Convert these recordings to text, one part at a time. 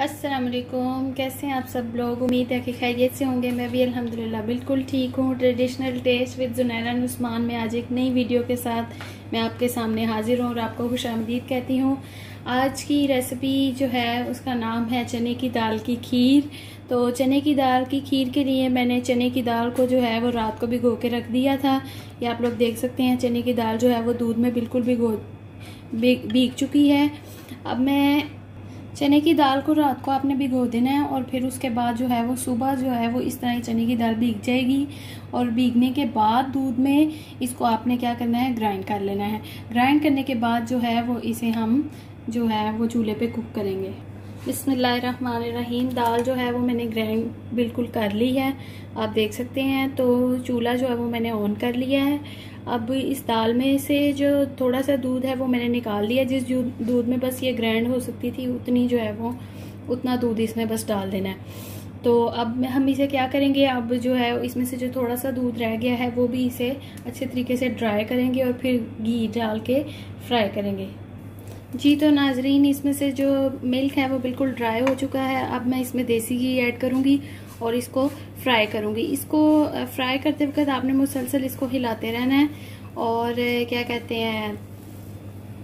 अस्सलाम वालेकुम कैसे हैं आप सब लोग? उम्मीद है कि खैरियत से होंगे। मैं भी अल्हम्दुलिल्लाह बिल्कुल ठीक हूँ। Traditional taste with Junaira Usman में आज एक नई वीडियो के साथ मैं आपके सामने हाजिर हूँ और आपको खुश आमदीद कहती हूँ। आज की रेसिपी जो है, उसका नाम है चने की दाल की खीर। तो चने की दाल की खीर के लिए मैंने चने की दाल को जो है, वो रात को भिगो के रख दिया था। ये आप लोग देख सकते हैं, चने की दाल जो है, वो दूध में बिल्कुल भिगो भीग चुकी है। अब मैं चने की दाल को रात को आपने भिगो देना है और फिर उसके बाद जो है वो सुबह जो है वो इस तरह ही चने की दाल भीग जाएगी। और भीगने के बाद दूध में इसको आपने क्या करना है? ग्राइंड कर लेना है। ग्राइंड करने के बाद जो है वो इसे हम जो है वो चूल्हे पे कुक करेंगे। बिस्मिल्लाहिर्रहमानिर्रहीम। दाल जो है वो मैंने ग्राइंड बिल्कुल कर ली है। आप देख सकते हैं तो चूल्हा जो है वो मैंने ऑन कर लिया है। अब इस दाल में से जो थोड़ा सा दूध है वो मैंने निकाल लिया। जिस दूध में बस ये ग्राइंड हो सकती थी, उतनी जो है वो, उतना दूध इसमें बस डाल देना है। तो अब हम इसे क्या करेंगे? अब जो है इसमें से जो थोड़ा सा दूध रह गया है, वो भी इसे अच्छे तरीके से ड्राई करेंगे और फिर घी डाल के फ्राई करेंगे। जी तो नाजरीन, इसमें से जो मिल्क है वो बिल्कुल ड्राई हो चुका है। अब मैं इसमें देसी घी ऐड करूँगी और इसको फ्राई करूँगी। इसको फ्राई करते वक्त आपने मुसलसल इसको हिलाते रहना है और क्या कहते हैं,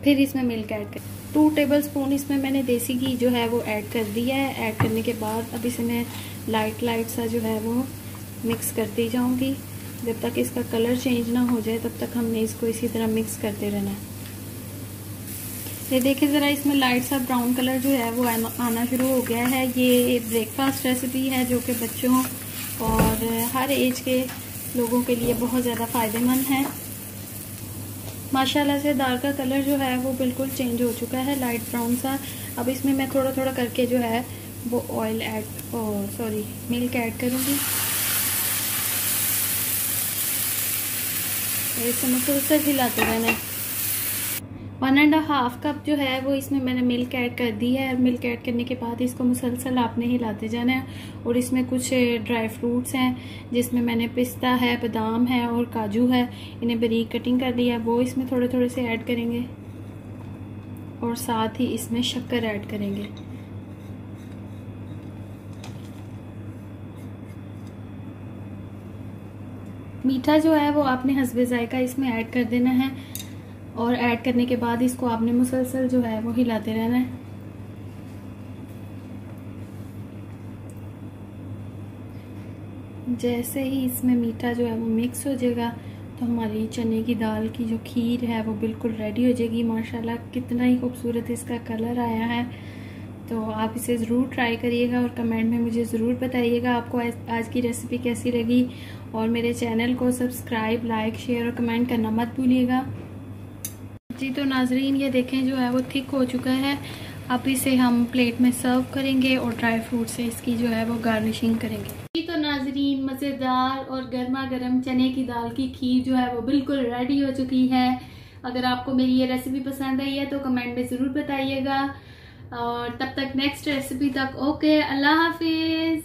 फिर इसमें मिल्क ऐड कर टू टेबल स्पून इसमें मैंने देसी घी जो है वो ऐड कर दिया है। ऐड करने के बाद अब इसे मैं लाइट लाइट सा जो है वो मिक्स करती जाऊँगी। जब तक इसका कलर चेंज ना हो जाए, तब तक हमने इसको इसी तरह मिक्स करते रहना है। ये देखिए ज़रा इसमें लाइट सा ब्राउन कलर जो है वो आना शुरू हो गया है। ये ब्रेकफास्ट रेसिपी है जो कि बच्चों और हर एज के लोगों के लिए बहुत ज़्यादा फ़ायदेमंद है। माशाल्लाह से दाल का कलर जो है वो बिल्कुल चेंज हो चुका है लाइट ब्राउन सा। अब इसमें मैं थोड़ा थोड़ा करके जो है वो oil add sorry milk add करूँगी। इसे मुसलसल हिलाते रहना वन एंड हाफ़ कप जो है वो इसमें मैंने मिल्क ऐड कर दी है मिल्क ऐड करने के बाद इसको मुसलसल आपने हिलाते जाना है और इसमें कुछ ड्राई फ्रूट्स हैं, जिसमें मैंने पिस्ता है, बादाम है और काजू है। इन्हें बरीक कटिंग कर दिया वो इसमें थोड़े थोड़े से ऐड करेंगे और साथ ही इसमें शक्कर ऐड करेंगे। मीठा जो है वो आपने हसबे जायका इसमें ऐड कर देना है। और ऐड करने के बाद इसको आपने मुसलसल जो है वो हिलाते रहना है। जैसे ही इसमें मीठा जो है वो मिक्स हो जाएगा तो हमारी चने की दाल की जो खीर है वो बिल्कुल रेडी हो जाएगी। माशाल्लाह, कितना ही खूबसूरत इसका कलर आया है। तो आप इसे ज़रूर ट्राई करिएगा और कमेंट में मुझे ज़रूर बताइएगा आपको आज की रेसिपी कैसी लगी। और मेरे चैनल को सब्सक्राइब लाइक शेयर और कमेंट करना मत भूलिएगा। जी तो नाजरीन, ये देखें जो है वो थिक हो चुका है। अब इसे हम प्लेट में सर्व करेंगे और ड्राई फ्रूट से इसकी जो है वो गार्निशिंग करेंगे। जी तो नाजरीन, मज़ेदार और गर्मा गर्म चने की दाल की खीर जो है वो बिल्कुल रेडी हो चुकी है। अगर आपको मेरी ये रेसिपी पसंद आई है तो कमेंट में ज़रूर बताइएगा। और तब तक नेक्स्ट रेसिपी तक ओके अल्लाह हाफिज़।